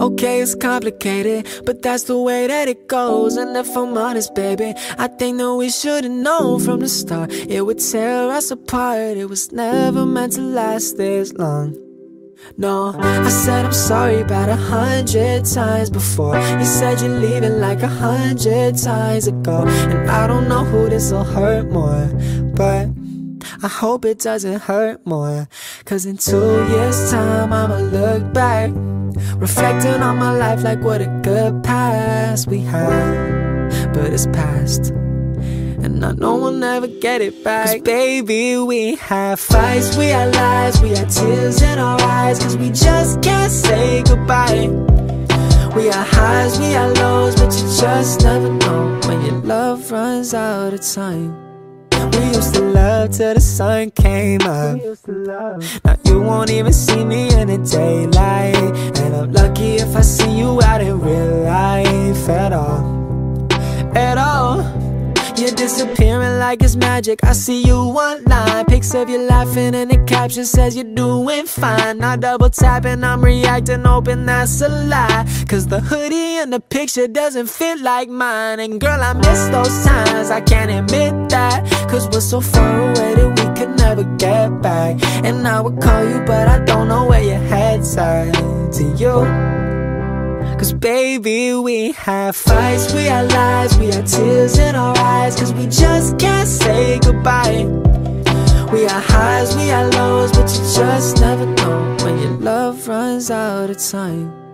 Okay, it's complicated, but that's the way that it goes. And if I'm honest, baby, I think that we should've known from the start it would tear us apart. It was never meant to last this long. No, I said I'm sorry about a hundred times before You said you're leaving like a hundred times ago And I don't know who this'll hurt more But I hope it doesn't hurt more Cause in two years time I'ma look back Reflecting on my life like what a good past we had. But it's past and I know we'll never get it back. Cause baby, we have fights, we had lies We had tears in our eyes. Cause we just can't say goodbye. We had highs, we had lows But you just never know When your love runs out of time we used to love till the sun came up. Now you won't even see me in the daylight. And I'm lucky if I see you out in real life at all. At all you're disappearing like it's magic. I see you online. Pics of you laughing and the caption says you're doing fine. I double tapping, I'm reacting, hoping that's a lie. Cause the hoodie in the picture doesn't fit like mine. And girl, I miss those times, I can't admit that. Cause we're so far away that we could never get back. And I would call you, but I don't know where your head's at. To you. Cause baby, we have fights, we have lies, we have tears in our Cause we just can't say goodbye. We have highs, we have lows, but you just never know When your love runs out of time